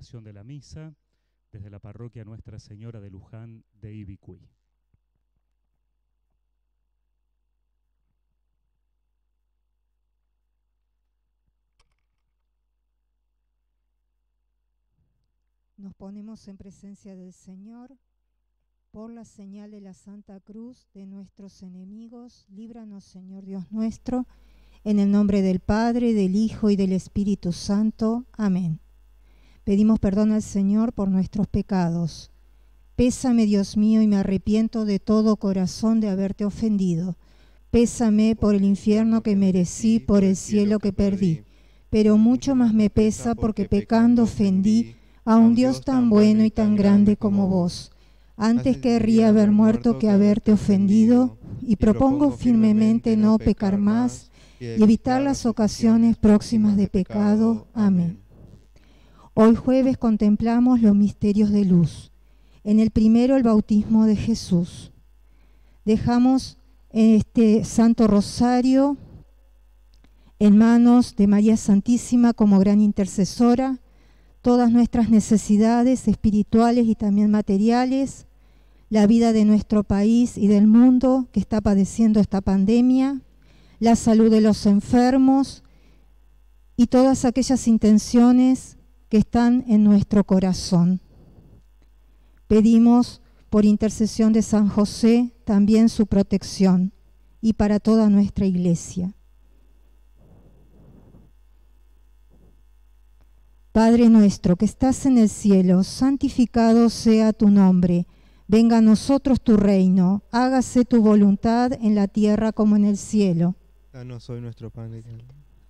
de la misa desde la parroquia Nuestra Señora de Luján de Ibicuí. Nos ponemos en presencia del Señor por la señal de la Santa Cruz de nuestros enemigos. Líbranos, Señor Dios nuestro, en el nombre del Padre, del Hijo y del Espíritu Santo. Amén. Pedimos perdón al Señor por nuestros pecados. Pésame, Dios mío, y me arrepiento de todo corazón de haberte ofendido. Pésame por el infierno que merecí, por el cielo que perdí. Pero mucho más me pesa porque pecando ofendí a un Dios tan bueno y tan grande como vos. Antes querría haber muerto que haberte ofendido, y propongo firmemente no pecar más y evitar las ocasiones próximas de pecado. Amén. Hoy jueves contemplamos los misterios de luz. En el primero el bautismo de Jesús. Dejamos este Santo Rosario en manos de María Santísima como gran intercesora, todas nuestras necesidades espirituales y también materiales, la vida de nuestro país y del mundo que está padeciendo esta pandemia, la salud de los enfermos y todas aquellas intenciones que están en nuestro corazón. Pedimos por intercesión de San José también su protección y para toda nuestra iglesia. Padre nuestro que estás en el cielo, santificado sea tu nombre. Venga a nosotros tu reino, hágase tu voluntad en la tierra como en el cielo. Danos hoy nuestro pan de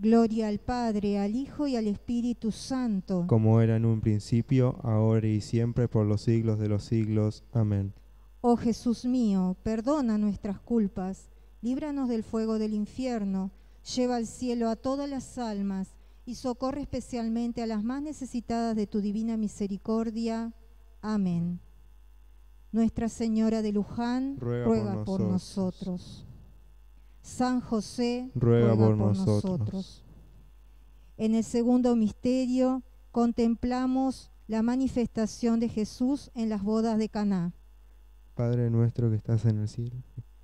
Gloria al Padre, al Hijo y al Espíritu Santo. como era en un principio, ahora y siempre, por los siglos de los siglos. Amén. Oh Jesús mío, perdona nuestras culpas, líbranos del fuego del infierno, lleva al cielo a todas las almas y socorre especialmente a las más necesitadas de tu divina misericordia. Amén. Nuestra Señora de Luján, Ruega ruega, por por, nosotros. nosotros. San José, Ruega por nosotros. En el segundo misterio contemplamos la manifestación de Jesús en las bodas de Caná. Padre nuestro que estás en el cielo,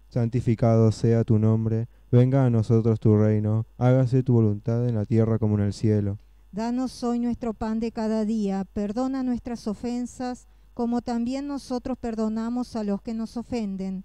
santificado sea tu nombre, venga a nosotros tu reino, hágase tu voluntad en la tierra como en el cielo. Danos hoy nuestro pan de cada día, perdona nuestras ofensas, como también nosotros perdonamos a los que nos ofenden.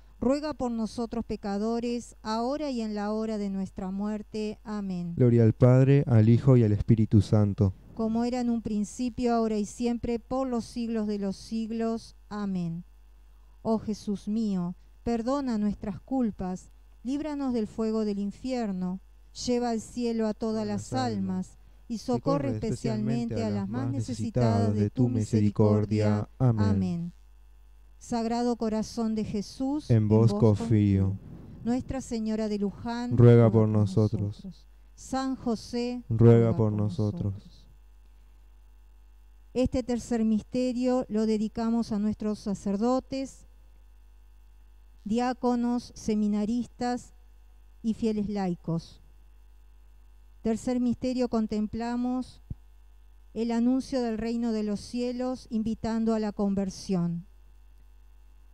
ruega por nosotros pecadores, ahora y en la hora de nuestra muerte. Amén. Gloria al Padre, al Hijo y al Espíritu Santo. Como era en un principio, ahora y siempre, por los siglos de los siglos. Amén. Oh Jesús mío, perdona nuestras culpas, líbranos del fuego del infierno, lleva al cielo a todas las almas, y socorre especialmente a las más necesitadas de tu misericordia. Amén. Sagrado corazón de Jesús, En vos confío. Nuestra Señora de Luján, Ruega por nosotros. San José, Ruega por nosotros. Este tercer misterio lo dedicamos a nuestros sacerdotes, diáconos, seminaristas y fieles laicos. Tercer misterio contemplamos el anuncio del reino de los cielos invitando a la conversión.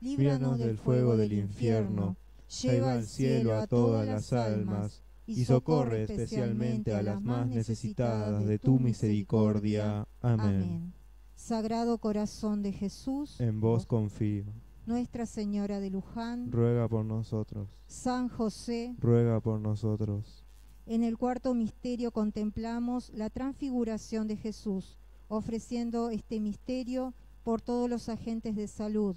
líbranos del fuego del infierno, lleva al cielo a todas las almas, y socorre especialmente a las más necesitadas de tu misericordia. Amén. Sagrado corazón de Jesús, En vos confío. Nuestra Señora de Luján, Ruega por nosotros. San José, Ruega por nosotros. En el cuarto misterio contemplamos la transfiguración de Jesús, ofreciendo este misterio por todos los agentes de salud,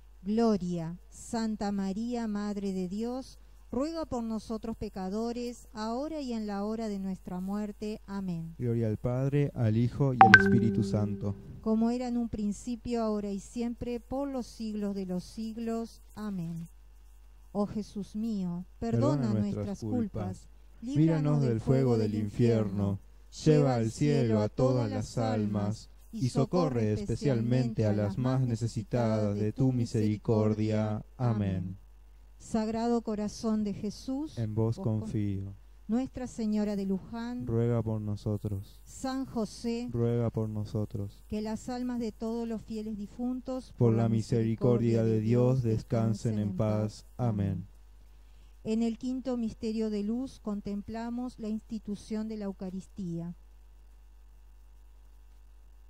Gloria, Santa María, Madre de Dios, ruega por nosotros pecadores, ahora y en la hora de nuestra muerte. Amén. Gloria al Padre, al Hijo y al Espíritu Santo. Como era en un principio, ahora y siempre, por los siglos de los siglos. Amén. Oh Jesús mío, perdona, Perdona nuestras nuestras culpas, Líbranos del fuego del infierno, lleva al cielo a todas las almas, y socorre especialmente a las más necesitadas de tu misericordia. Amén. Sagrado corazón de Jesús, En vos vos con- confío. Nuestra Señora de Luján, Ruega por nosotros. San José, Ruega por nosotros. que las almas de todos los fieles difuntos, Por la misericordia de Dios descansen en paz. Amén. En el quinto misterio de luz contemplamos la institución de la Eucaristía.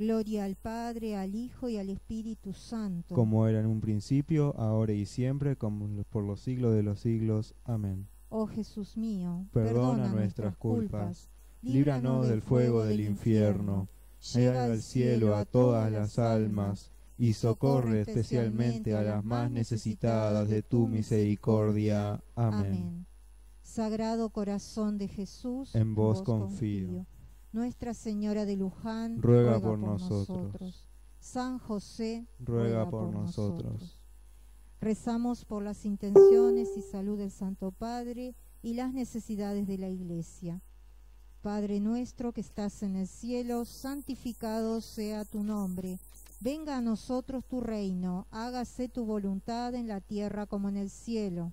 Gloria al Padre, al Hijo y al Espíritu Santo. Como era en un principio, ahora y siempre, como por los siglos de los siglos. Amén. Oh Jesús mío, Perdona nuestras culpas, líbranos del fuego del infierno, lleva al cielo a todas las almas, y socorre especialmente a las más necesitadas de tu misericordia. Amén. Sagrado corazón de Jesús, En vos confío. Nuestra Señora de Luján, Ruega por nosotros. San José, Ruega por nosotros. Rezamos por las intenciones y salud del Santo Padre y las necesidades de la Iglesia. Padre nuestro que estás en el cielo, santificado sea tu nombre. Venga a nosotros tu reino, hágase tu voluntad en la tierra como en el cielo.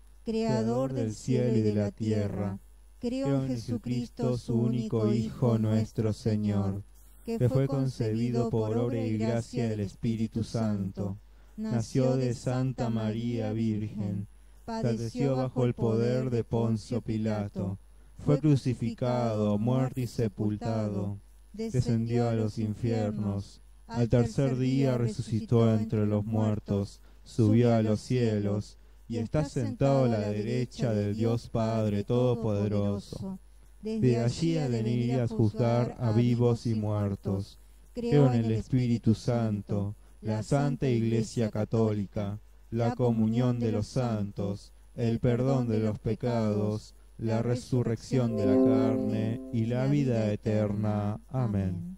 Creador del cielo y de la tierra. Creo en Jesucristo, su único Hijo, nuestro Señor, que fue concebido por obra y gracia del Espíritu Santo. Nació de Santa María Virgen, padeció bajo el poder de Poncio Pilato, fue crucificado, muerto y sepultado, descendió a los infiernos, al tercer día resucitó entre los muertos, subió a los cielos, y está sentado a la derecha del Dios Padre Todopoderoso. De allí ha de venir a juzgar a vivos y muertos. Creo en el Espíritu Santo, la Santa Iglesia Católica, la comunión de los santos, el perdón de los pecados, la resurrección de la carne y la vida eterna. Amén.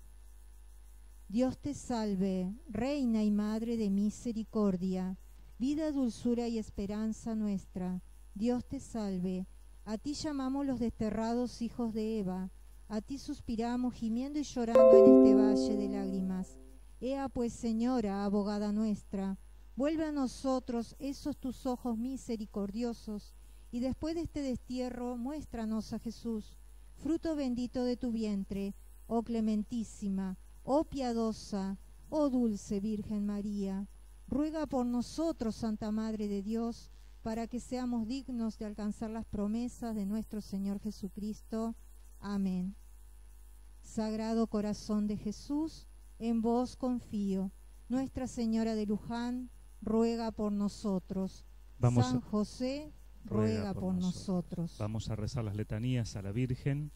Dios te salve, Reina y Madre de misericordia, vida, dulzura y esperanza nuestra. Dios te salve. A ti llamamos los desterrados hijos de Eva, a ti suspiramos gimiendo y llorando en este valle de lágrimas. Ea pues, Señora, abogada nuestra, vuelve a nosotros esos tus ojos misericordiosos, y después de este destierro muéstranos a Jesús, fruto bendito de tu vientre, oh clementísima, oh piadosa, oh dulce Virgen María. Ruega por nosotros, Santa Madre de Dios, para que seamos dignos de alcanzar las promesas de nuestro Señor Jesucristo. Amén. Sagrado corazón de Jesús, en vos confío. Nuestra Señora de Luján, ruega por nosotros. Vamos San José, ruega, por, nosotros. Vamos a rezar las letanías a la Virgen.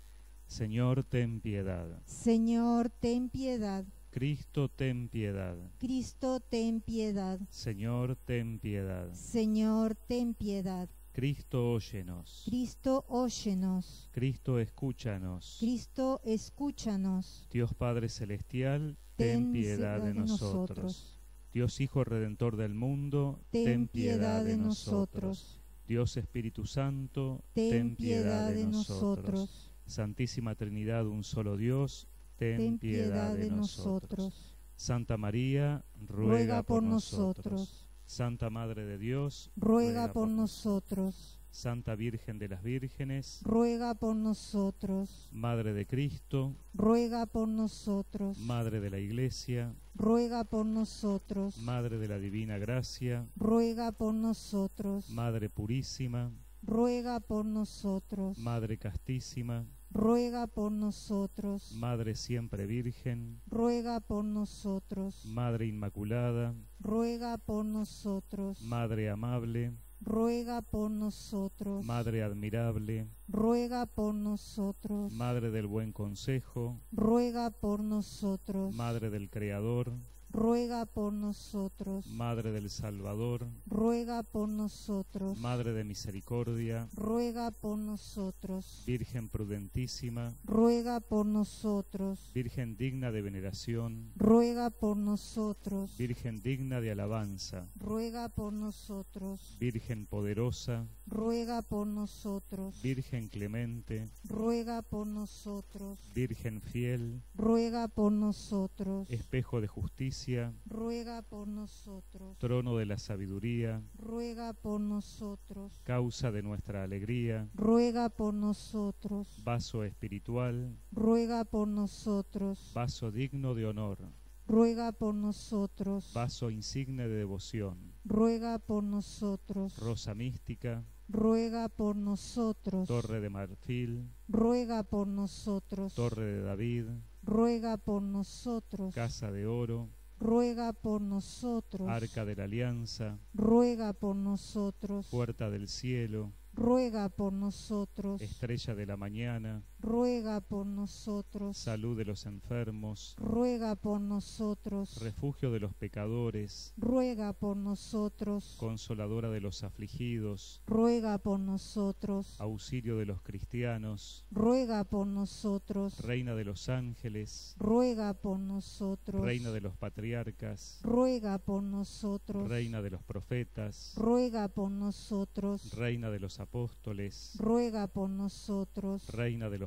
Señor, ten piedad. Señor, ten piedad. Cristo, ten piedad. Cristo, ten piedad. Señor, ten piedad. Señor, ten piedad. Cristo, óyenos. Cristo, óyenos. Cristo, escúchanos. Cristo, escúchanos. Dios Padre Celestial, ten piedad de nosotros. Dios Hijo Redentor del mundo, ten piedad de nosotros. Dios Espíritu Santo, ten piedad de nosotros. Santísima Trinidad, un solo Dios, ten piedad de nosotros. Santa María, ruega por nosotros. Santa Madre de Dios, ruega por nosotros. Santa Virgen de las Vírgenes, ruega por nosotros. Madre de Cristo, ruega por nosotros. Madre de la Iglesia, ruega por nosotros. Madre de la Divina Gracia, ruega por nosotros. Madre Purísima, ruega por nosotros. Madre Castísima, ruega por nosotros. Madre siempre Virgen, ruega por nosotros. Madre Inmaculada, ruega por nosotros. Madre amable, ruega por nosotros. Madre admirable, ruega por nosotros. Madre del buen consejo, ruega por nosotros. Madre del Creador, ruega por nosotros. Madre del Salvador, ruega por nosotros. Madre de misericordia, ruega por nosotros. Virgen prudentísima, ruega por nosotros. Virgen digna de veneración, ruega por nosotros. Virgen digna de alabanza, ruega por nosotros. Virgen poderosa, ruega por nosotros. Virgen clemente, ruega por nosotros. Virgen fiel, ruega por nosotros. Espejo de justicia, ruega por nosotros. Trono de la sabiduría, ruega por nosotros. Causa de nuestra alegría, ruega por nosotros. Vaso espiritual, ruega por nosotros. Vaso digno de honor, ruega por nosotros. Vaso insigne de devoción, ruega por nosotros. Rosa mística, ruega por nosotros. Torre de marfil, ruega por nosotros. Torre de David, ruega por nosotros. Casa de oro, ruega por nosotros. Arca de la Alianza, ruega por nosotros. Puerta del cielo, ruega por nosotros. Estrella de la mañana, ruega por nosotros. Salud de los enfermos, ruega por nosotros. Refugio de los pecadores, ruega por nosotros. Consoladora de los afligidos, ruega por nosotros. Auxilio de los cristianos, ruega por nosotros. Reina de los ángeles, ruega por nosotros. Reina de los patriarcas, ruega por nosotros. Reina de los profetas, ruega por nosotros. Reina de los apóstoles, ruega por nosotros. Reina de los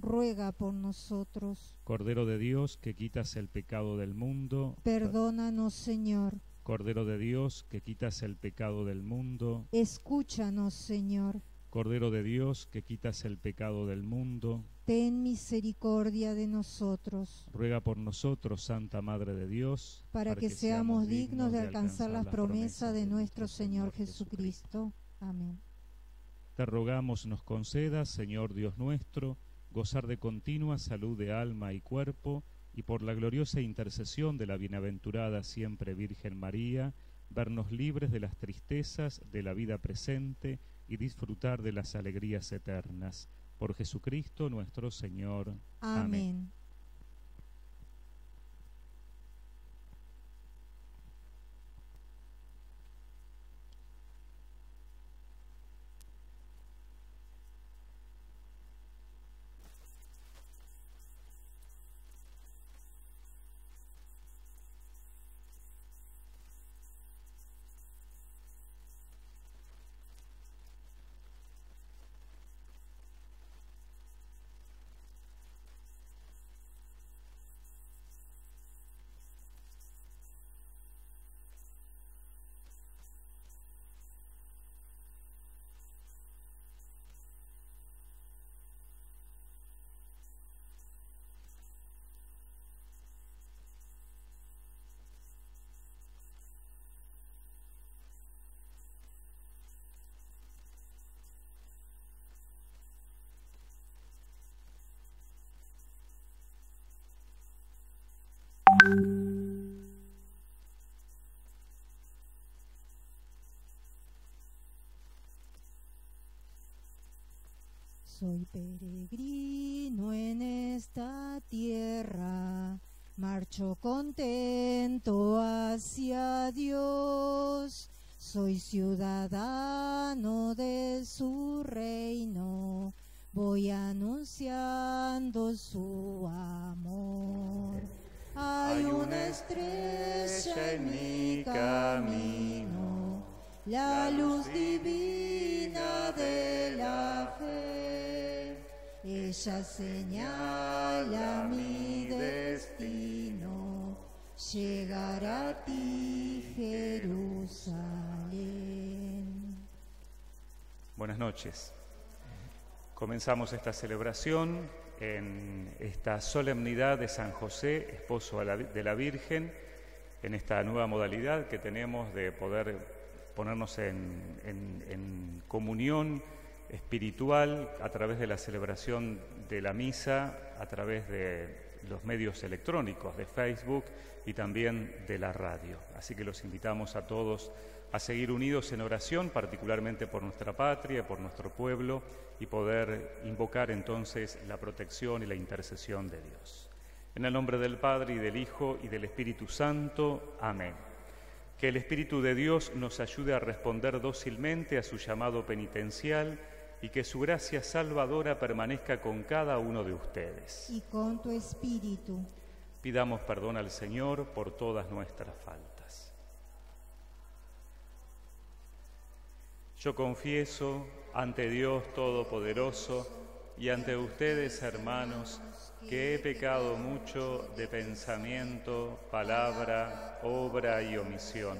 ruega por nosotros. Cordero de Dios que quitas el pecado del mundo, perdónanos Señor. Cordero de Dios que quitas el pecado del mundo, escúchanos Señor. Cordero de Dios que quitas el pecado del mundo, ten misericordia de nosotros. Ruega por nosotros, Santa Madre de Dios, para, que, seamos dignos de alcanzar las promesas de nuestro Señor Jesucristo. Amén. Te rogamos nos concedas, Señor Dios nuestro, gozar de continua salud de alma y cuerpo, y por la gloriosa intercesión de la bienaventurada siempre Virgen María, vernos libres de las tristezas de la vida presente y disfrutar de las alegrías eternas. Por Jesucristo nuestro Señor. Amén. Soy peregrino en esta tierra, marcho contento hacia Dios. Soy ciudadano de su reino, voy anunciando su amor. Hay una estrella en mi camino, la luz divina de la fe. Ella señala mi destino, llegar a ti, Jerusalén. Buenas noches. Comenzamos esta celebración en esta solemnidad de San José, esposo de la Virgen, en esta nueva modalidad que tenemos de poder ponernos en, en comunión espiritual a través de la celebración de la misa, a través de los medios electrónicos, de Facebook y también de la radio. Así que los invitamos a todos a seguir unidos en oración, particularmente por nuestra patria, por nuestro pueblo, y poder invocar entonces la protección y la intercesión de Dios. En el nombre del Padre y del Hijo y del Espíritu Santo. Amén. Que el Espíritu de Dios nos ayude a responder dócilmente a su llamado penitencial y que su gracia salvadora permanezca con cada uno de ustedes. Y con tu Espíritu. Pidamos perdón al Señor por todas nuestras faltas. Yo confieso ante Dios Todopoderoso y ante ustedes, hermanos, que he pecado mucho de pensamiento, palabra, obra y omisión,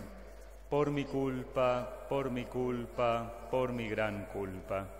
por mi culpa, por mi culpa, por mi gran culpa.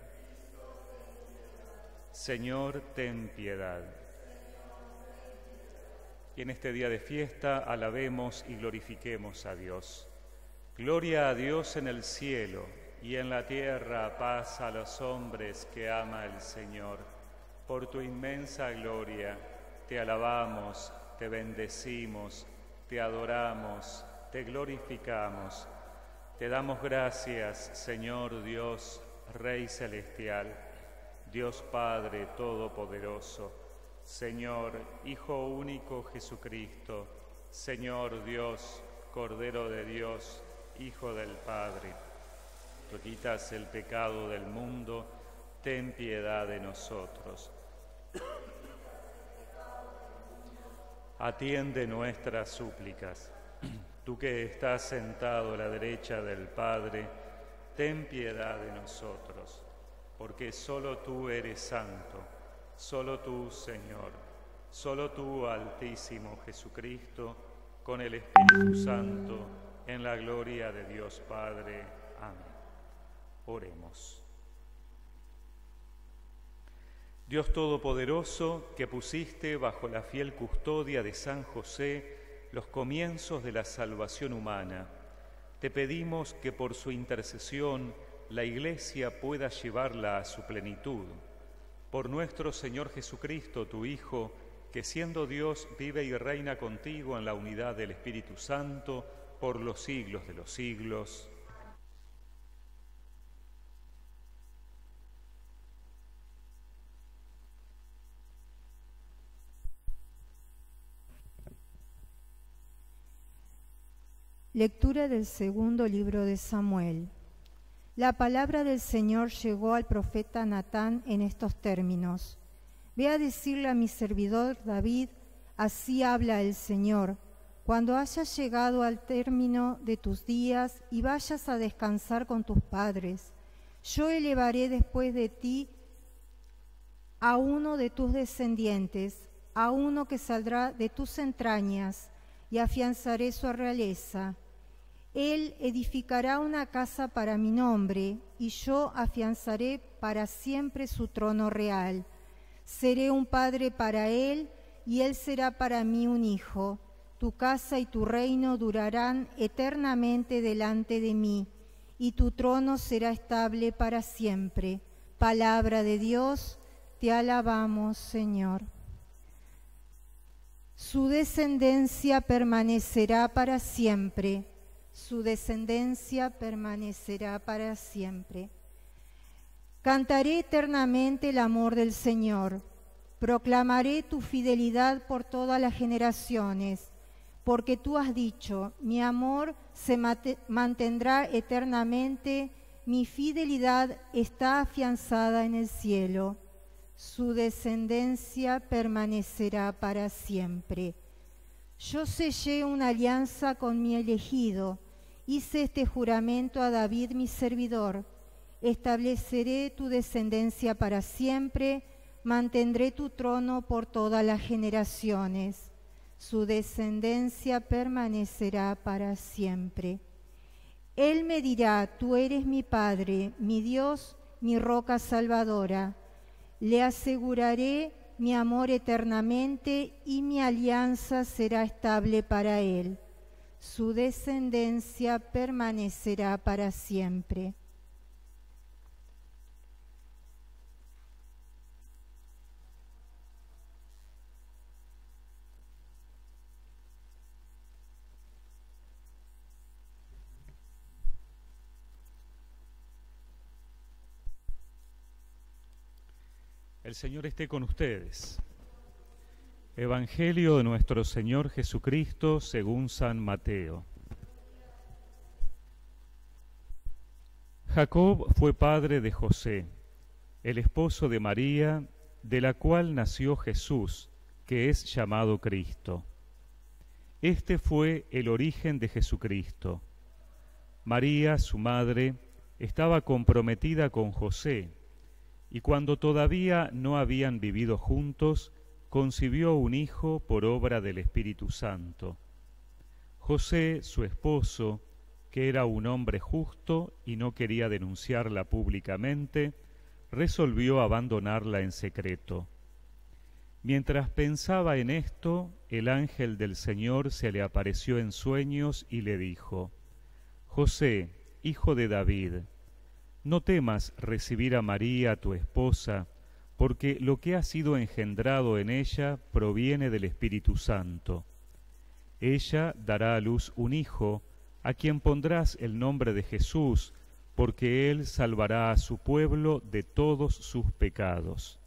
Señor, ten piedad. Y en este día de fiesta alabemos y glorifiquemos a Dios. Gloria a Dios en el cielo y en la tierra paz a los hombres que ama el Señor. Por tu inmensa gloria te alabamos, te bendecimos, te adoramos, te glorificamos. Te damos gracias, Señor Dios, Rey Celestial, Dios Padre Todopoderoso, Señor Hijo único Jesucristo, Señor Dios, Cordero de Dios, Hijo del Padre. Tú quitas el pecado del mundo, ten piedad de nosotros. Atiende nuestras súplicas. Tú que estás sentado a la derecha del Padre, ten piedad de nosotros, porque solo tú eres santo, solo tú, Señor, solo tú, Altísimo Jesucristo, con el Espíritu Santo, en la gloria de Dios Padre. Amén. Oremos. Dios Todopoderoso, que pusiste bajo la fiel custodia de San José los comienzos de la salvación humana, te pedimos que por su intercesión la Iglesia pueda llevarla a su plenitud. Por nuestro Señor Jesucristo, tu Hijo, que siendo Dios vive y reina contigo en la unidad del Espíritu Santo, por los siglos de los siglos. Lectura del segundo libro de Samuel. La palabra del Señor llegó al profeta Natán en estos términos. Ve a decirle a mi servidor David, así habla el Señor cuando hayas llegado al término de tus días y vayas a descansar con tus padres, yo elevaré después de ti a uno de tus descendientes, a uno que saldrá de tus entrañas, y afianzaré su realeza. Él edificará una casa para mi nombre, y yo afianzaré para siempre su trono real. Seré un padre para él, y él será para mí un hijo. Tu casa y tu reino durarán eternamente delante de mí, y tu trono será estable para siempre. Palabra de Dios, te alabamos, Señor. Su descendencia permanecerá para siempre, su descendencia permanecerá para siempre. Cantaré eternamente el amor del Señor, proclamaré tu fidelidad por todas las generaciones, porque tú has dicho, mi amor se mantendrá eternamente, mi fidelidad está afianzada en el cielo su descendencia permanecerá para siempre. Yo sellé una alianza con mi elegido, hice este juramento a David mi servidor, estableceré tu descendencia para siempre, mantendré tu trono por todas las generaciones, su descendencia permanecerá para siempre. Él me dirá, tú eres mi Padre, mi Dios, mi roca salvadora. Le aseguraré mi amor eternamente y mi alianza será estable para él. Su descendencia permanecerá para siempre. El Señor esté con ustedes. Evangelio de nuestro Señor Jesucristo según San Mateo. Jacob fue padre de José, el esposo de María, de la cual nació Jesús, que es llamado Cristo. Este fue el origen de Jesucristo. María, su madre, estaba comprometida con José y cuando todavía no habían vivido juntos, concibió un hijo por obra del Espíritu Santo. José, su esposo, que era un hombre justo y no quería denunciarla públicamente, resolvió abandonarla en secreto. Mientras pensaba en esto, el ángel del Señor se le apareció en sueños y le dijo, José, hijo de David, no temas recibir a María, tu esposa, porque lo que ha sido engendrado en ella proviene del Espíritu Santo. Ella dará a luz un hijo, a quien pondrás el nombre de Jesús, porque él salvará a su pueblo de todos sus pecados.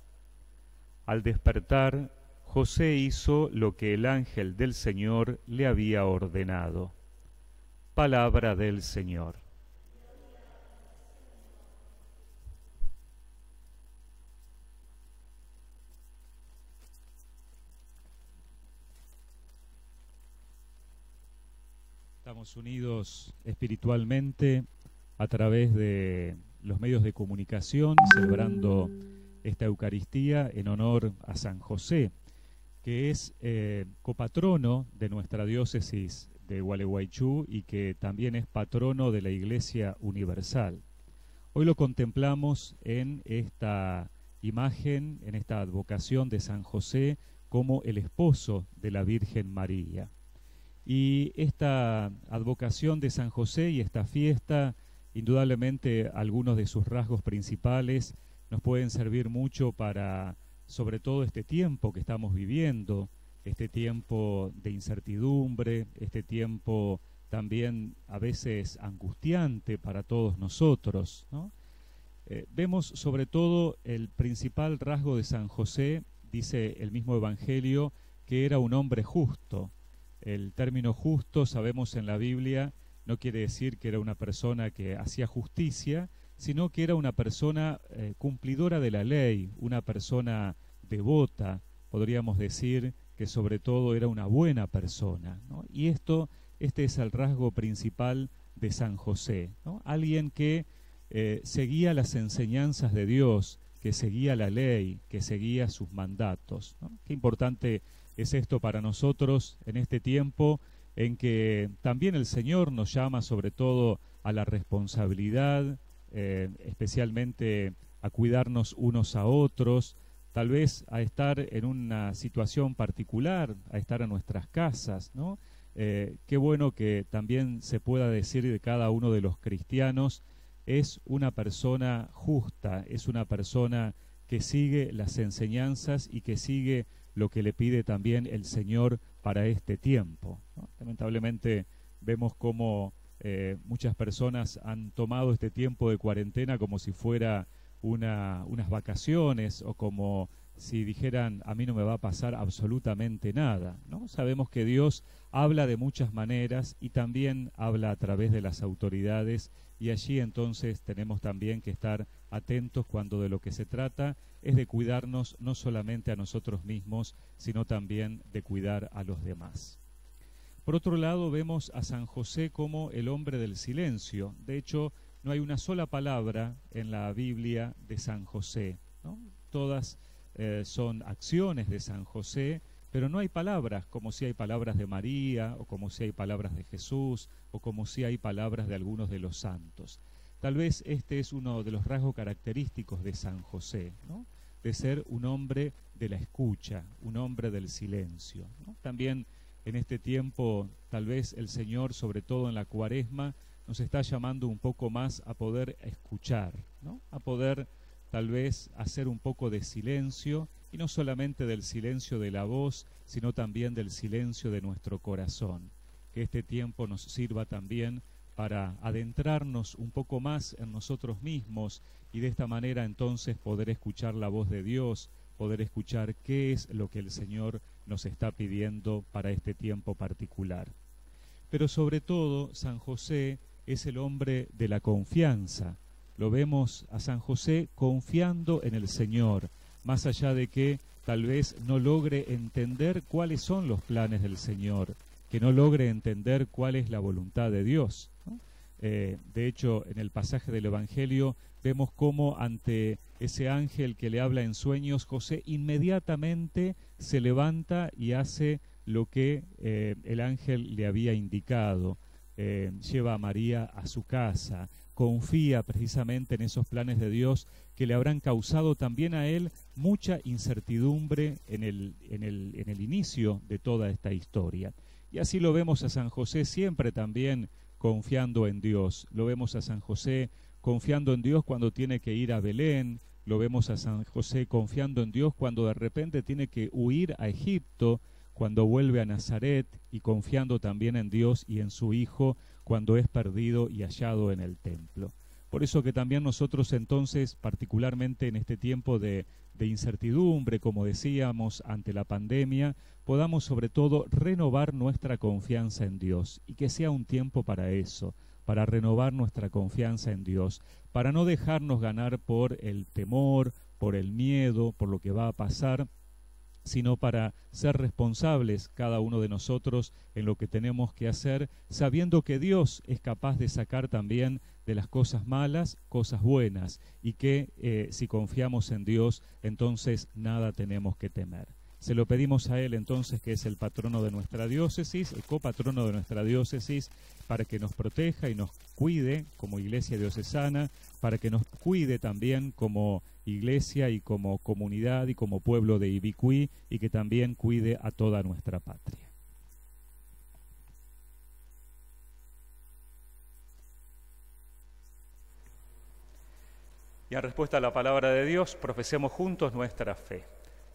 Al despertar, José hizo lo que el ángel del Señor le había ordenado. Palabra del Señor. Unidos espiritualmente a través de los medios de comunicación, celebrando esta Eucaristía en honor a San José, que es eh, copatrono de nuestra diócesis de Gualeguaychú y que también es patrono de la Iglesia Universal. Hoy lo contemplamos en esta imagen, en esta advocación de San José como el esposo de la Virgen María. Y esta advocación de San José y esta fiesta, indudablemente algunos de sus rasgos principales nos pueden servir mucho para, sobre todo este tiempo que estamos viviendo, este tiempo de incertidumbre, este tiempo también a veces angustiante para todos nosotros. Eh, vemos sobre todo el principal rasgo de San José, dice el mismo Evangelio, que era un hombre justo. El término justo, sabemos en la Biblia, no quiere decir que era una persona que hacía justicia, sino que era una persona eh, cumplidora de la ley, una persona devota, podríamos decir que sobre todo era una buena persona. Y esto, este es el rasgo principal de San José, alguien que eh, seguía las enseñanzas de Dios, que seguía la ley, que seguía sus mandatos. Qué importante es esto para nosotros en este tiempo en que también el Señor nos llama sobre todo a la responsabilidad, eh, especialmente a cuidarnos unos a otros, tal vez a estar en una situación particular, a estar en nuestras casas, ¿no? Eh, qué bueno que también se pueda decir de cada uno de los cristianos, es una persona justa, es una persona que sigue las enseñanzas y que sigue lo que le pide también el Señor para este tiempo. Lamentablemente vemos cómo eh, muchas personas han tomado este tiempo de cuarentena como si fuera una, unas vacaciones o como si dijeran a mí no me va a pasar absolutamente nada. ¿no? Sabemos que Dios habla de muchas maneras y también habla a través de las autoridades y allí entonces tenemos también que estar atentos cuando de lo que se trata es de cuidarnos no solamente a nosotros mismos, sino también de cuidar a los demás. Por otro lado, vemos a San José como el hombre del silencio. De hecho, no hay una sola palabra en la Biblia de San José. Todas eh, son acciones de San José, pero no hay palabras, como si hay palabras de María, o como si hay palabras de Jesús, o como si hay palabras de algunos de los santos. Tal vez este es uno de los rasgos característicos de San José, de ser un hombre de la escucha, un hombre del silencio. También en este tiempo, tal vez el Señor, sobre todo en la cuaresma, nos está llamando un poco más a poder escuchar, a poder tal vez hacer un poco de silencio, y no solamente del silencio de la voz, sino también del silencio de nuestro corazón. Que este tiempo nos sirva también para adentrarnos un poco más en nosotros mismos y de esta manera entonces poder escuchar la voz de Dios, poder escuchar qué es lo que el Señor nos está pidiendo para este tiempo particular. Pero sobre todo, San José es el hombre de la confianza, lo vemos a San José confiando en el Señor, más allá de que tal vez no logre entender cuáles son los planes del Señor, que no logre entender cuál es la voluntad de Dios. Eh, de hecho, en el pasaje del Evangelio vemos cómo ante ese ángel que le habla en sueños, José inmediatamente se levanta y hace lo que eh, el ángel le había indicado. Eh, lleva a María a su casa, confía precisamente en esos planes de Dios que le habrán causado también a él mucha incertidumbre en el, en el, en el inicio de toda esta historia. Y así lo vemos a San José siempre también confiando en Dios. Lo vemos a San José confiando en Dios cuando tiene que ir a Belén. Lo vemos a San José confiando en Dios cuando de repente tiene que huir a Egipto, cuando vuelve a Nazaret y confiando también en Dios y en su Hijo cuando es perdido y hallado en el templo. Por eso que también nosotros entonces, particularmente en este tiempo de, incertidumbre, como decíamos, ante la pandemia, podamos sobre todo renovar nuestra confianza en Dios y que sea un tiempo para eso, para renovar nuestra confianza en Dios, para no dejarnos ganar por el temor, por el miedo, por lo que va a pasar, sino para ser responsables cada uno de nosotros en lo que tenemos que hacer, sabiendo que Dios es capaz de sacar también de las cosas malas cosas buenas y que eh, si confiamos en Dios, entonces nada tenemos que temer. Se lo pedimos a Él entonces, que es el patrono de nuestra diócesis, el copatrono de nuestra diócesis, para que nos proteja y nos cuide como iglesia diocesana, para que nos cuide también como iglesia y como comunidad y como pueblo de Ibicuí y que también cuide a toda nuestra patria. Y en respuesta a la palabra de Dios, profesemos juntos nuestra fe.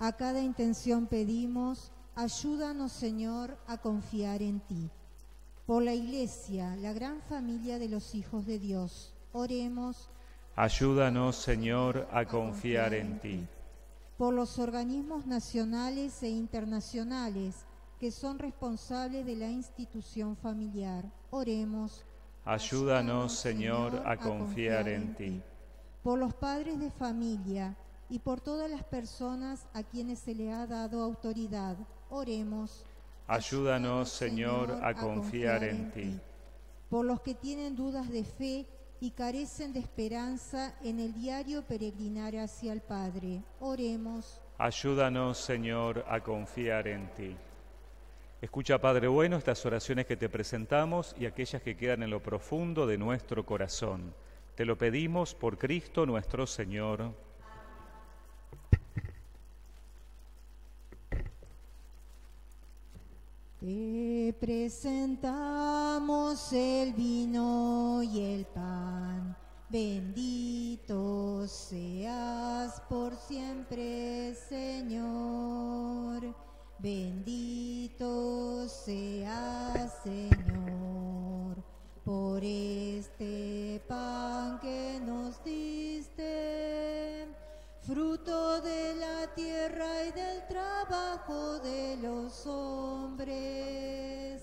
A cada intención pedimos, ayúdanos Señor a confiar en ti. Por la Iglesia, la gran familia de los hijos de Dios, oremos. Ayúdanos Señor a confiar en ti. Por los organismos nacionales e internacionales, que son responsables de la institución familiar. Oremos. Ayúdanos, Señor, a confiar en ti. Por los padres de familia y por todas las personas a quienes se le ha dado autoridad. Oremos. Ayúdanos, Señor, a confiar en ti. Por los que tienen dudas de fe y carecen de esperanza en el diario peregrinar hacia el Padre. Oremos. Ayúdanos, Señor, a confiar en ti. Escucha, Padre bueno, estas oraciones que te presentamos y aquellas que quedan en lo profundo de nuestro corazón. Te lo pedimos por Cristo nuestro Señor. Te presentamos el vino y el pan. Bendito seas por siempre, Señor. Bendito sea Señor por este pan que nos diste, fruto de la tierra y del trabajo de los hombres.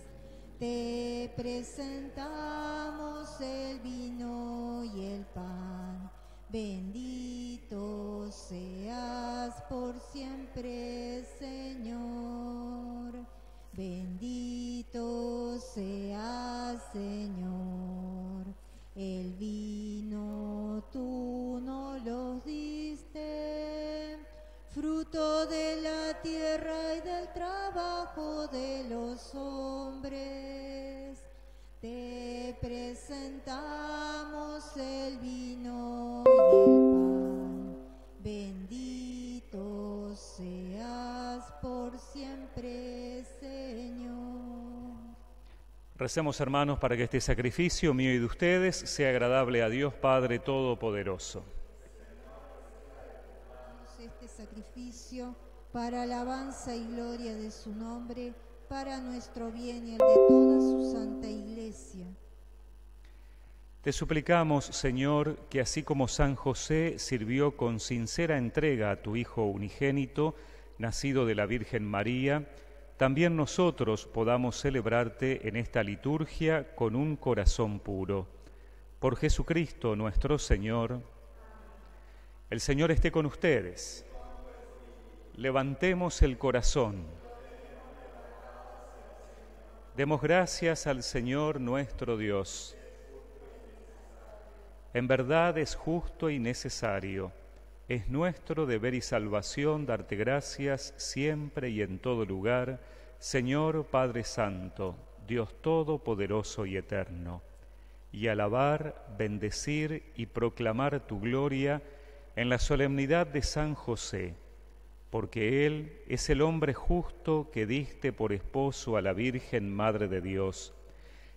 Te presentamos el vino y el pan Bendito seas por siempre, Señor. Bendito seas, Señor. El vino tú no los diste, fruto de la tierra y del trabajo de los hombres te presentamos el vino y el pan. Bendito seas por siempre, Recemos, hermanos, para que este sacrificio mío y de ustedes sea agradable a Dios Padre Todopoderoso. Este sacrificio para alabanza y gloria de su nombre para nuestro bien y el de toda su santa iglesia. Te suplicamos, Señor, que así como San José sirvió con sincera entrega a tu Hijo unigénito, nacido de la Virgen María, también nosotros podamos celebrarte en esta liturgia con un corazón puro. Por Jesucristo nuestro Señor. El Señor esté con ustedes. Levantemos el corazón. Demos gracias al Señor nuestro Dios. En verdad es justo y necesario, es nuestro deber y salvación darte gracias siempre y en todo lugar, Señor Padre Santo, Dios Todopoderoso y Eterno, y alabar, bendecir y proclamar tu gloria en la solemnidad de San José porque Él es el hombre justo que diste por esposo a la Virgen Madre de Dios,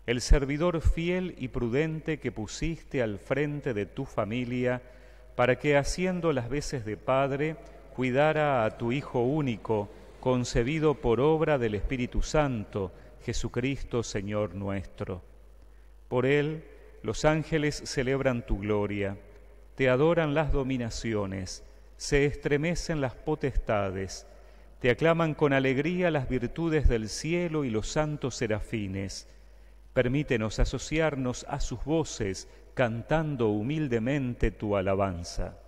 el servidor fiel y prudente que pusiste al frente de tu familia, para que haciendo las veces de Padre, cuidara a tu Hijo único, concebido por obra del Espíritu Santo, Jesucristo Señor nuestro. Por Él los ángeles celebran tu gloria, te adoran las dominaciones, se estremecen las potestades, te aclaman con alegría las virtudes del cielo y los santos serafines. Permítenos asociarnos a sus voces, cantando humildemente tu alabanza.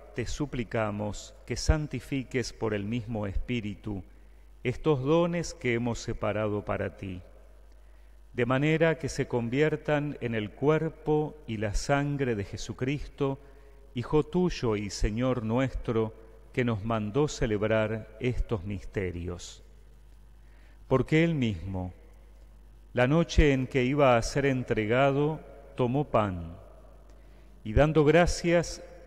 te suplicamos que santifiques por el mismo Espíritu estos dones que hemos separado para ti, de manera que se conviertan en el cuerpo y la sangre de Jesucristo, Hijo tuyo y Señor nuestro, que nos mandó celebrar estos misterios. Porque Él mismo, la noche en que iba a ser entregado, tomó pan y dando gracias,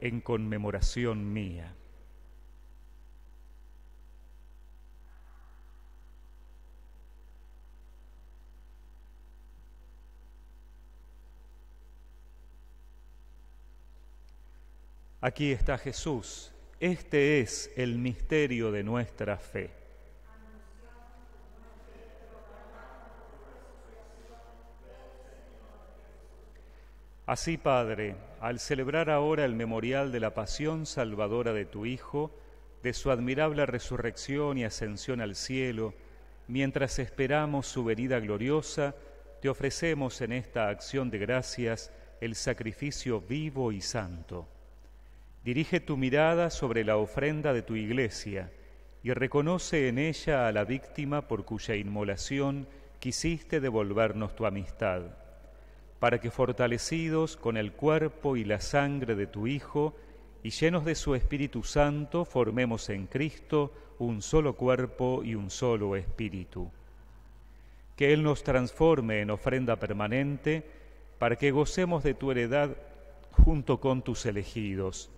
en conmemoración mía. Aquí está Jesús. Este es el misterio de nuestra fe. Así, Padre, al celebrar ahora el memorial de la pasión salvadora de tu Hijo, de su admirable resurrección y ascensión al cielo, mientras esperamos su venida gloriosa, te ofrecemos en esta acción de gracias el sacrificio vivo y santo. Dirige tu mirada sobre la ofrenda de tu iglesia y reconoce en ella a la víctima por cuya inmolación quisiste devolvernos tu amistad para que fortalecidos con el cuerpo y la sangre de tu Hijo, y llenos de su Espíritu Santo, formemos en Cristo un solo cuerpo y un solo Espíritu. Que Él nos transforme en ofrenda permanente, para que gocemos de tu heredad junto con tus elegidos,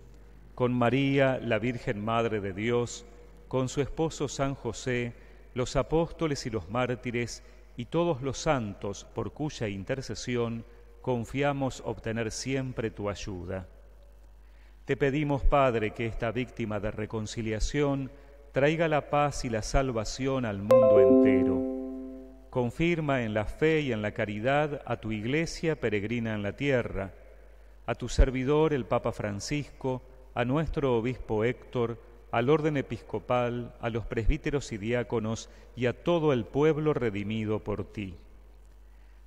con María, la Virgen Madre de Dios, con su esposo San José, los apóstoles y los mártires, y todos los santos por cuya intercesión confiamos obtener siempre tu ayuda. Te pedimos, Padre, que esta víctima de reconciliación traiga la paz y la salvación al mundo entero. Confirma en la fe y en la caridad a tu iglesia peregrina en la tierra, a tu servidor el Papa Francisco, a nuestro obispo Héctor, al orden episcopal, a los presbíteros y diáconos y a todo el pueblo redimido por ti.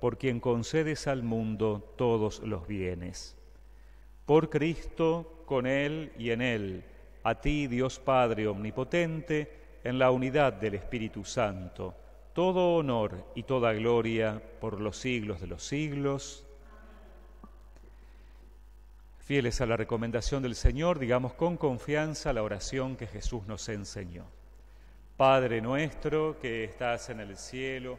por quien concedes al mundo todos los bienes. Por Cristo, con Él y en Él, a ti, Dios Padre Omnipotente, en la unidad del Espíritu Santo, todo honor y toda gloria por los siglos de los siglos. Fieles a la recomendación del Señor, digamos con confianza la oración que Jesús nos enseñó. Padre nuestro que estás en el cielo,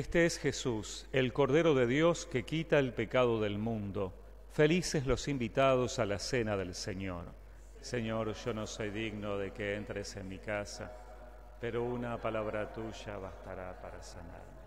Este es Jesús, el Cordero de Dios que quita el pecado del mundo. Felices los invitados a la cena del Señor. Señor, yo no soy digno de que entres en mi casa, pero una palabra tuya bastará para sanarme.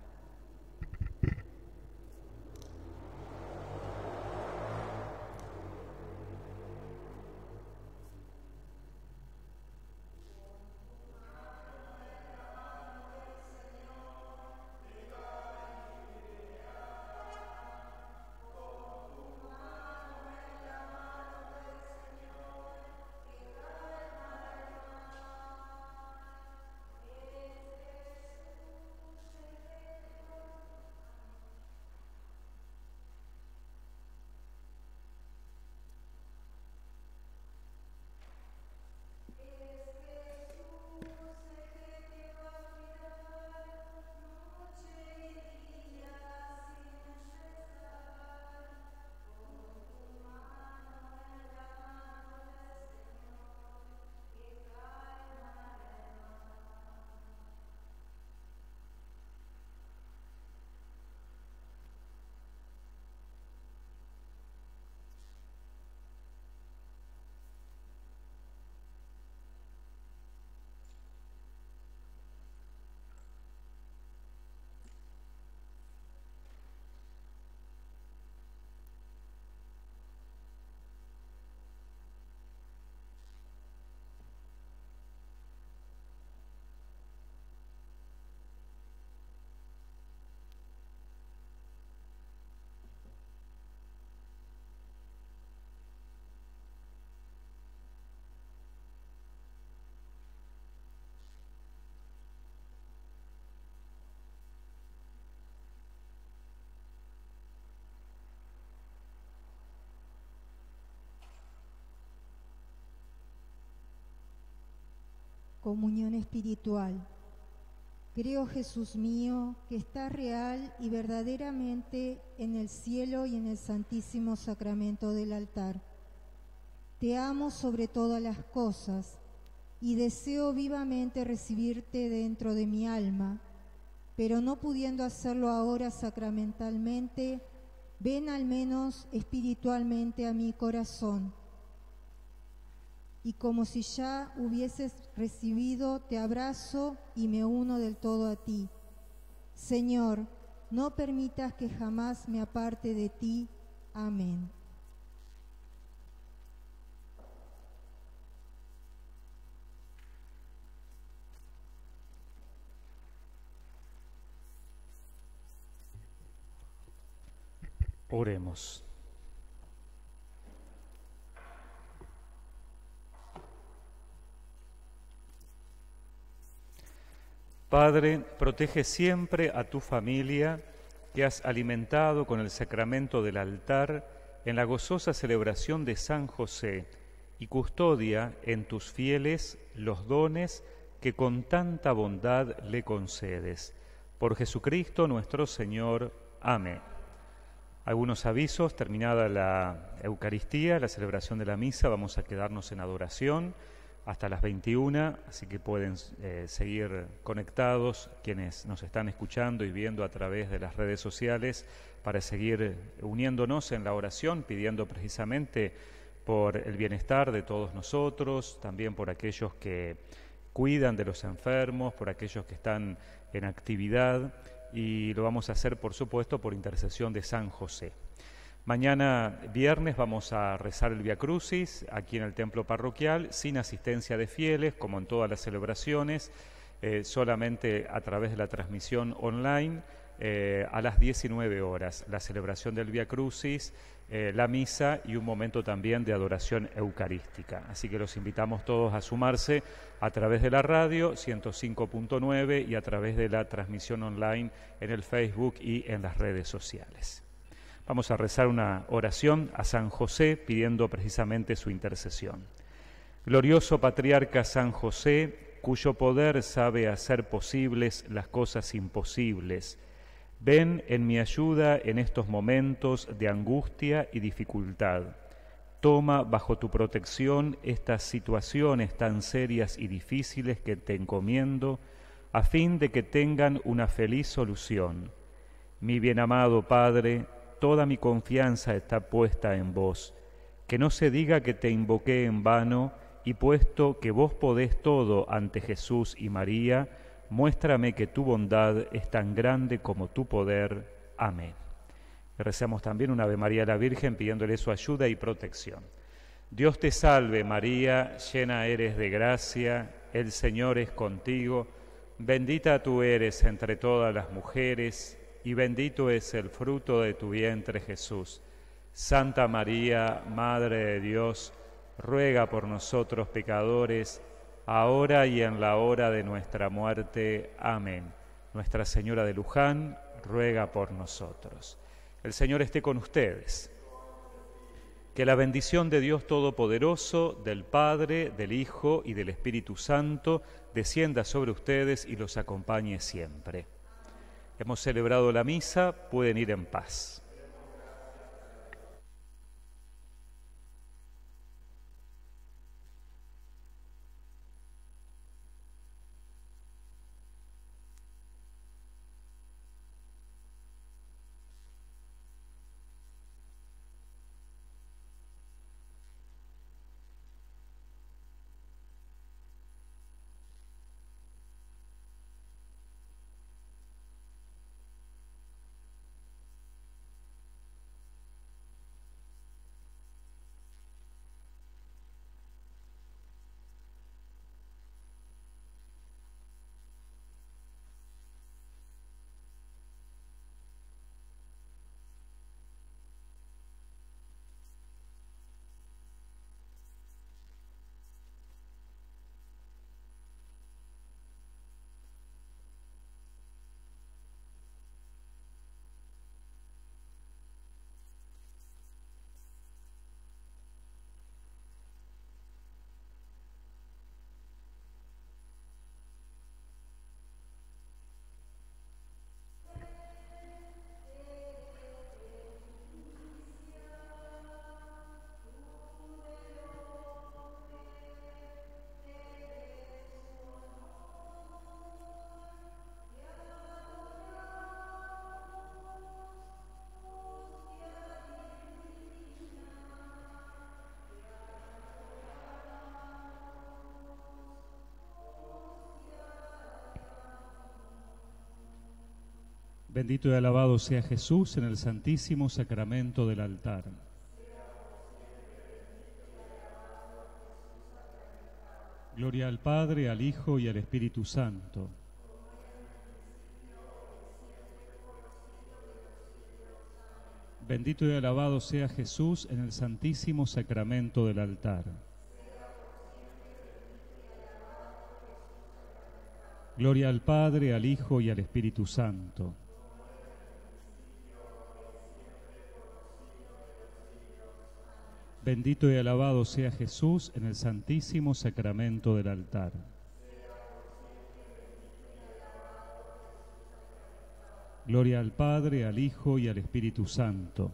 Comunión espiritual. Creo, Jesús mío, que estás real y verdaderamente en el cielo y en el santísimo sacramento del altar. Te amo sobre todas las cosas y deseo vivamente recibirte dentro de mi alma, pero no pudiendo hacerlo ahora sacramentalmente, ven al menos espiritualmente a mi corazón y como si ya hubieses recibido, te abrazo y me uno del todo a ti. Señor, no permitas que jamás me aparte de ti. Amén. Oremos. Padre, protege siempre a tu familia que has alimentado con el sacramento del altar en la gozosa celebración de San José y custodia en tus fieles los dones que con tanta bondad le concedes. Por Jesucristo nuestro Señor. Amén. Algunos avisos, terminada la Eucaristía, la celebración de la misa, vamos a quedarnos en adoración hasta las 21, así que pueden eh, seguir conectados quienes nos están escuchando y viendo a través de las redes sociales para seguir uniéndonos en la oración, pidiendo precisamente por el bienestar de todos nosotros, también por aquellos que cuidan de los enfermos, por aquellos que están en actividad y lo vamos a hacer, por supuesto, por intercesión de San José. Mañana viernes vamos a rezar el Via Crucis aquí en el templo parroquial, sin asistencia de fieles, como en todas las celebraciones, eh, solamente a través de la transmisión online eh, a las 19 horas. La celebración del Via Crucis, eh, la misa y un momento también de adoración eucarística. Así que los invitamos todos a sumarse a través de la radio 105.9 y a través de la transmisión online en el Facebook y en las redes sociales. Vamos a rezar una oración a San José pidiendo precisamente su intercesión. Glorioso patriarca San José, cuyo poder sabe hacer posibles las cosas imposibles, ven en mi ayuda en estos momentos de angustia y dificultad. Toma bajo tu protección estas situaciones tan serias y difíciles que te encomiendo, a fin de que tengan una feliz solución. Mi bien amado Padre, toda mi confianza está puesta en vos. Que no se diga que te invoqué en vano, y puesto que vos podés todo ante Jesús y María, muéstrame que tu bondad es tan grande como tu poder. Amén. Rezamos también una Ave María a la Virgen pidiéndole su ayuda y protección. Dios te salve María, llena eres de gracia, el Señor es contigo, bendita tú eres entre todas las mujeres, y bendito es el fruto de tu vientre Jesús. Santa María, Madre de Dios, ruega por nosotros pecadores, ahora y en la hora de nuestra muerte. Amén. Nuestra Señora de Luján, ruega por nosotros. El Señor esté con ustedes. Que la bendición de Dios Todopoderoso, del Padre, del Hijo y del Espíritu Santo descienda sobre ustedes y los acompañe siempre. Hemos celebrado la misa, pueden ir en paz. Bendito y alabado sea Jesús en el santísimo sacramento del altar. Gloria al Padre, al Hijo y al Espíritu Santo. Bendito y alabado sea Jesús en el santísimo sacramento del altar. Gloria al Padre, al Hijo y al Espíritu Santo. Bendito y alabado sea Jesús en el santísimo sacramento del altar. Gloria al Padre, al Hijo y al Espíritu Santo.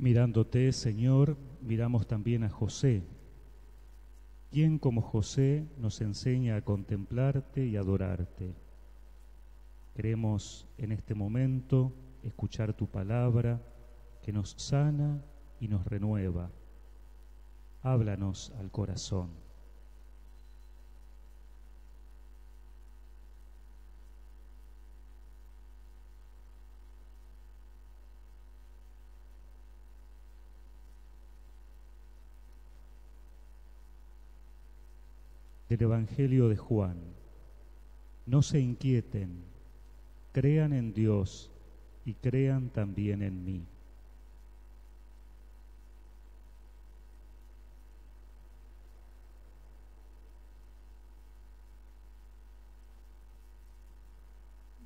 Mirándote, Señor, miramos también a José, quien como José nos enseña a contemplarte y adorarte. Queremos en este momento escuchar tu palabra que nos sana y nos renueva. Háblanos al corazón. Del Evangelio de Juan. No se inquieten, crean en Dios y crean también en mí.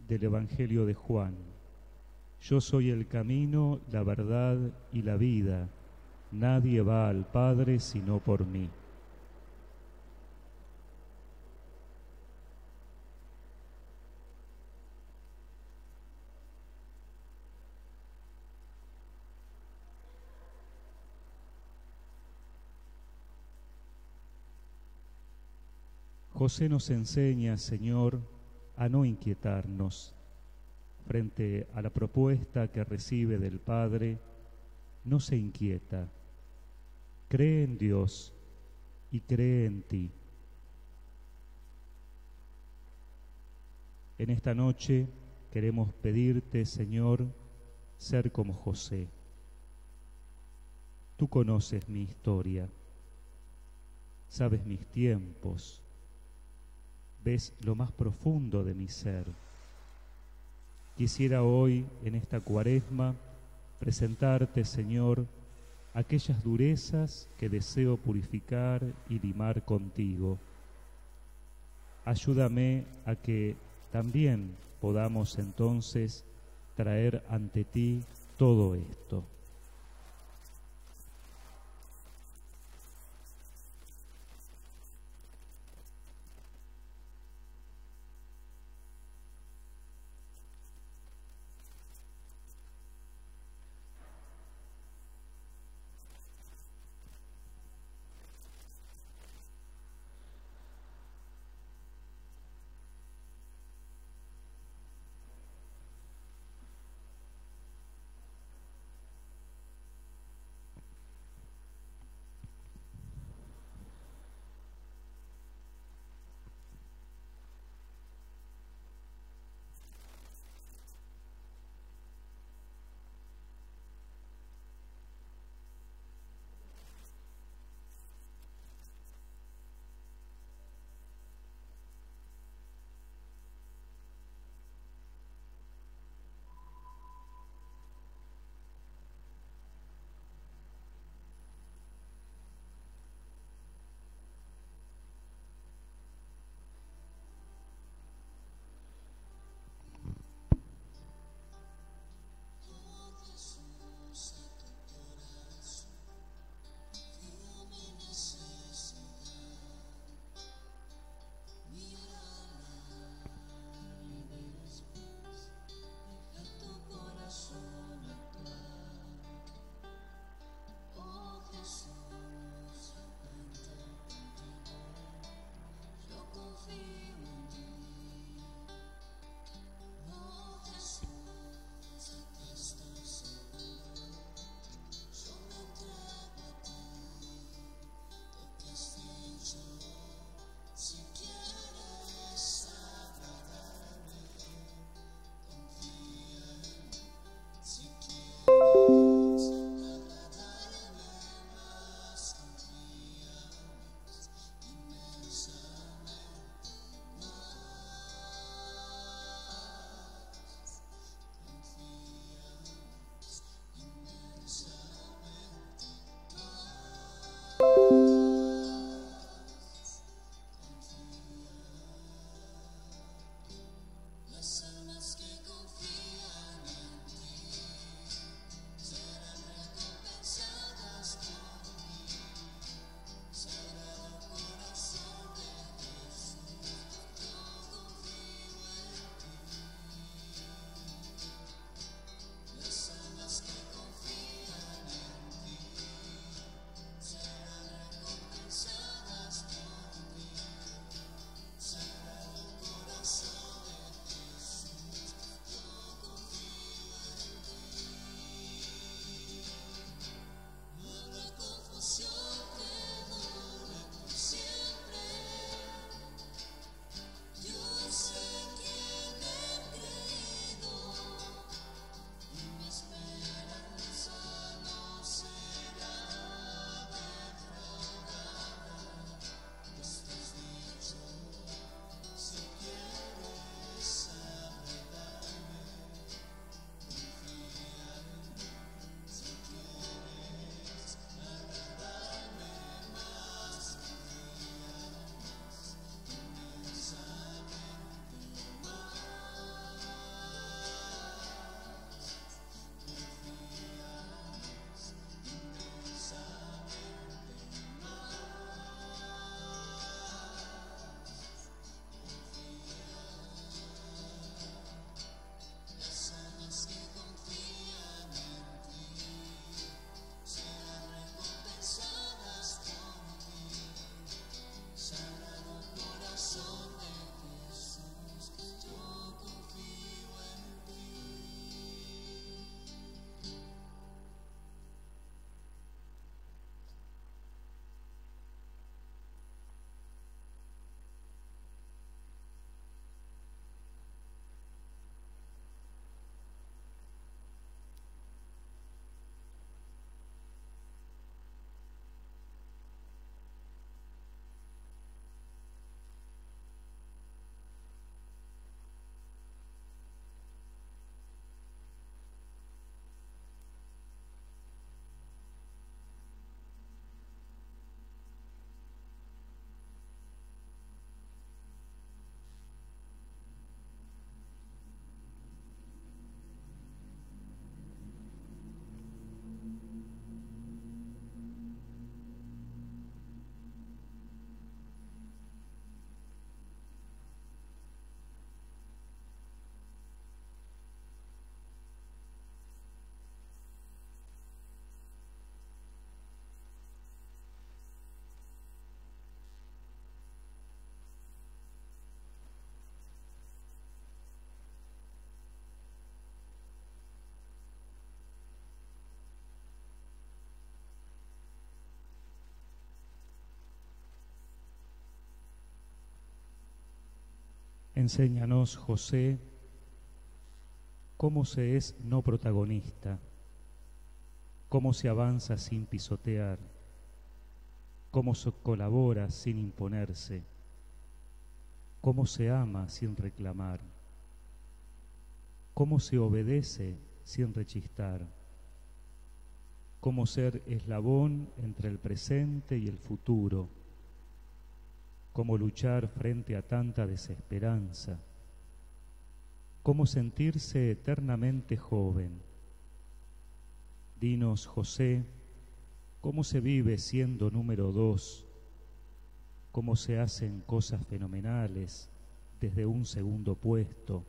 Del Evangelio de Juan. Yo soy el camino, la verdad y la vida. Nadie va al Padre sino por mí. José nos enseña, Señor, a no inquietarnos frente a la propuesta que recibe del Padre, no se inquieta, cree en Dios y cree en ti. En esta noche queremos pedirte, Señor, ser como José. Tú conoces mi historia, sabes mis tiempos, ves lo más profundo de mi ser. Quisiera hoy, en esta cuaresma, presentarte, Señor, aquellas durezas que deseo purificar y limar contigo. Ayúdame a que también podamos entonces traer ante ti todo esto. Enséñanos, José, cómo se es no protagonista, cómo se avanza sin pisotear, cómo se colabora sin imponerse, cómo se ama sin reclamar, cómo se obedece sin rechistar, cómo ser eslabón entre el presente y el futuro, cómo luchar frente a tanta desesperanza, cómo sentirse eternamente joven. Dinos, José, cómo se vive siendo número dos, cómo se hacen cosas fenomenales desde un segundo puesto,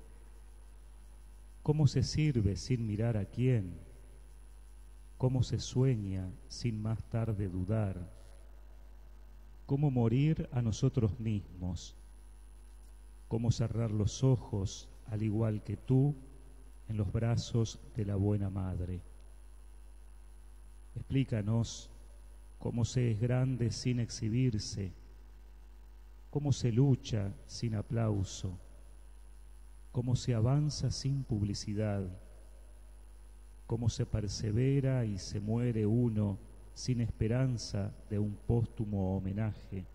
cómo se sirve sin mirar a quién, cómo se sueña sin más tarde dudar cómo morir a nosotros mismos, cómo cerrar los ojos al igual que tú en los brazos de la buena madre. Explícanos cómo se es grande sin exhibirse, cómo se lucha sin aplauso, cómo se avanza sin publicidad, cómo se persevera y se muere uno sin esperanza de un póstumo homenaje,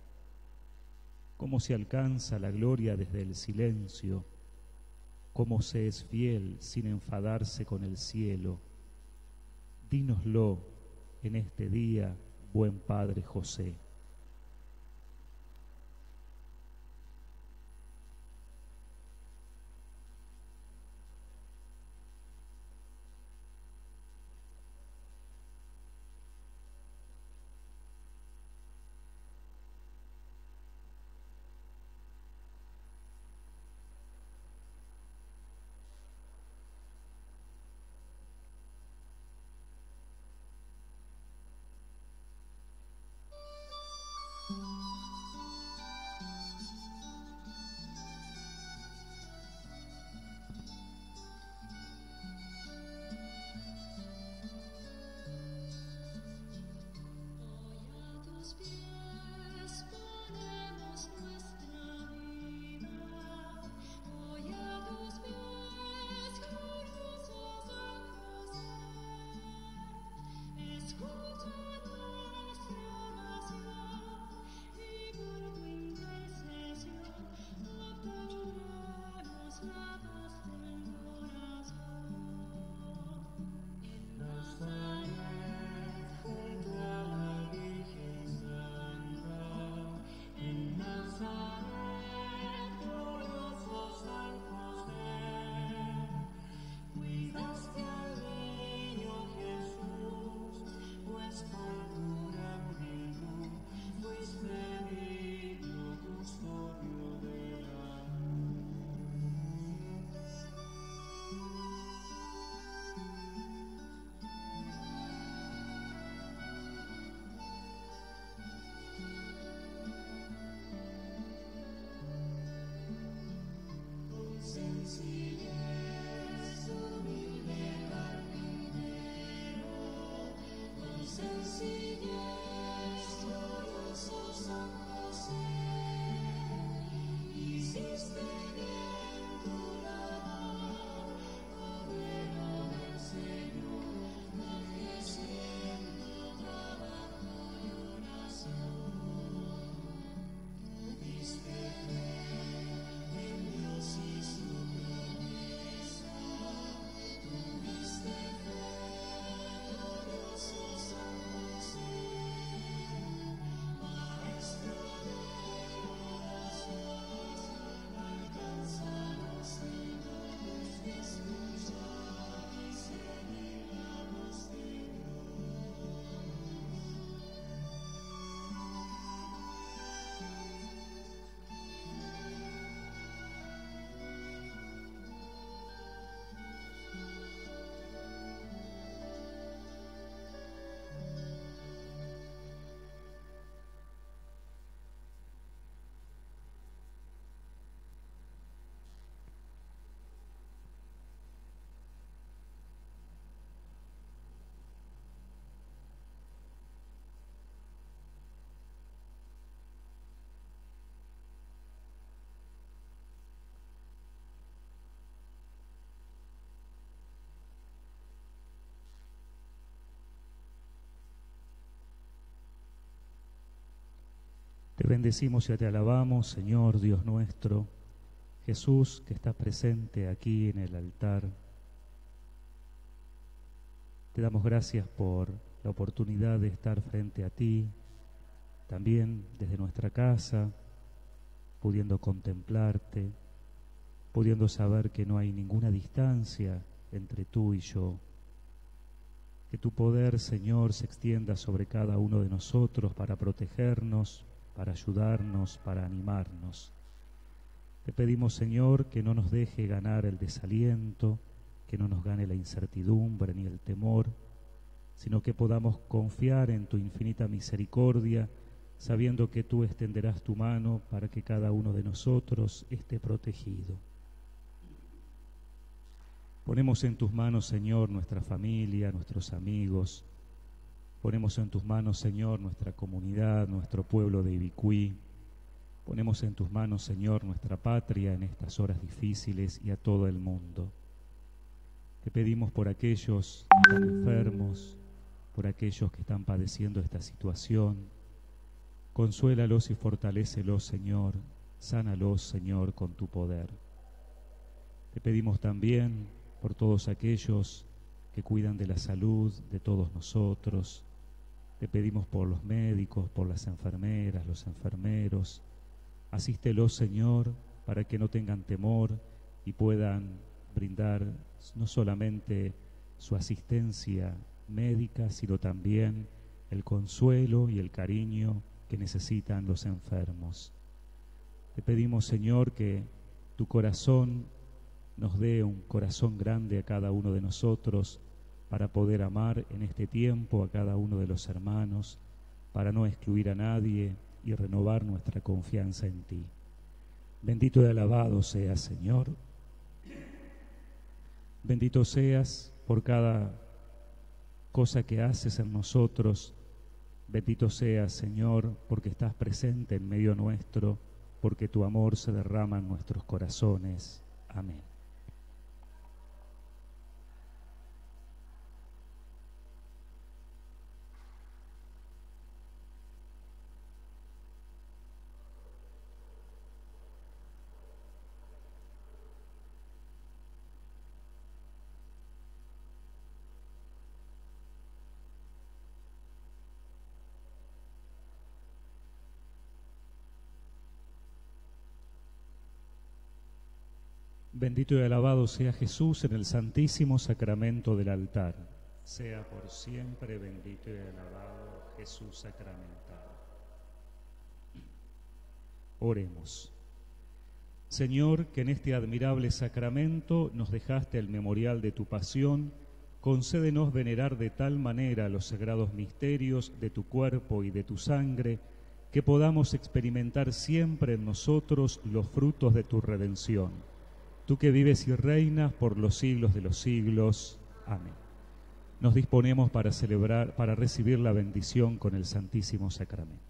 cómo se alcanza la gloria desde el silencio, cómo se es fiel sin enfadarse con el cielo. Dínoslo en este día, buen Padre José. Bendecimos y te alabamos, Señor Dios nuestro, Jesús que está presente aquí en el altar. Te damos gracias por la oportunidad de estar frente a ti, también desde nuestra casa, pudiendo contemplarte, pudiendo saber que no hay ninguna distancia entre tú y yo. Que tu poder, Señor, se extienda sobre cada uno de nosotros para protegernos, para ayudarnos, para animarnos. Te pedimos, Señor, que no nos deje ganar el desaliento, que no nos gane la incertidumbre ni el temor, sino que podamos confiar en tu infinita misericordia, sabiendo que tú extenderás tu mano para que cada uno de nosotros esté protegido. Ponemos en tus manos, Señor, nuestra familia, nuestros amigos. Ponemos en tus manos, Señor, nuestra comunidad, nuestro pueblo de Ibicuí. Ponemos en tus manos, Señor, nuestra patria en estas horas difíciles y a todo el mundo. Te pedimos por aquellos que están enfermos, por aquellos que están padeciendo esta situación. Consuélalos y fortalécelos, Señor. Sánalos, Señor, con tu poder. Te pedimos también por todos aquellos que cuidan de la salud de todos nosotros. Te pedimos por los médicos, por las enfermeras, los enfermeros. Asístelos, Señor, para que no tengan temor y puedan brindar no solamente su asistencia médica, sino también el consuelo y el cariño que necesitan los enfermos. Te pedimos, Señor, que tu corazón nos dé un corazón grande a cada uno de nosotros para poder amar en este tiempo a cada uno de los hermanos, para no excluir a nadie y renovar nuestra confianza en ti. Bendito y alabado seas, Señor. Bendito seas por cada cosa que haces en nosotros. Bendito seas, Señor, porque estás presente en medio nuestro, porque tu amor se derrama en nuestros corazones. Amén. Bendito y alabado sea Jesús en el santísimo sacramento del altar. Sea por siempre bendito y alabado Jesús sacramentado. Oremos. Señor, que en este admirable sacramento nos dejaste el memorial de tu pasión, concédenos venerar de tal manera los sagrados misterios de tu cuerpo y de tu sangre, que podamos experimentar siempre en nosotros los frutos de tu redención tú que vives y reinas por los siglos de los siglos. Amén. Nos disponemos para celebrar, para recibir la bendición con el Santísimo Sacramento.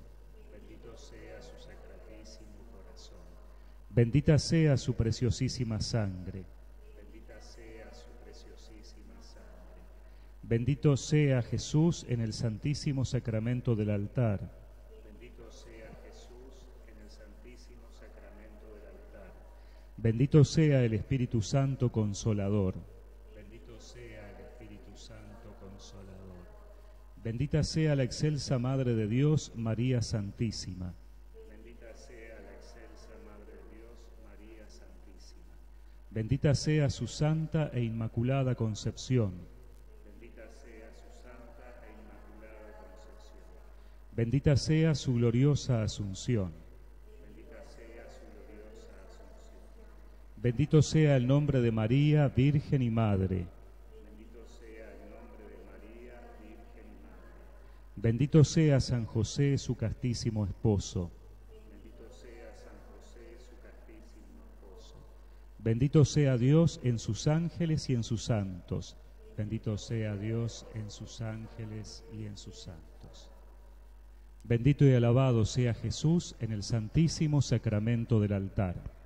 Bendita sea su preciosísima sangre. Bendita sea su preciosísima sangre. Bendito sea Jesús en el santísimo sacramento del altar. Bendito sea Jesús en el santísimo sacramento del altar. Bendito sea el Espíritu Santo Consolador. Bendito sea el Espíritu Santo Consolador. Bendita sea la excelsa Madre de Dios, María Santísima. Bendita sea la excelsa Madre de Dios, María Santísima. Bendita sea su santa e inmaculada concepción. Bendita sea su santa e inmaculada concepción. Bendita sea su gloriosa asunción. Bendito sea el nombre de María, Virgen y Madre. Bendito sea el nombre de María, Virgen y Madre. Bendito sea San José, su castísimo esposo. Bendito sea San José, su castísimo esposo. Bendito sea Dios en sus ángeles y en sus santos. Bendito sea Dios en sus ángeles y en sus santos. Bendito y alabado sea Jesús en el santísimo sacramento del altar.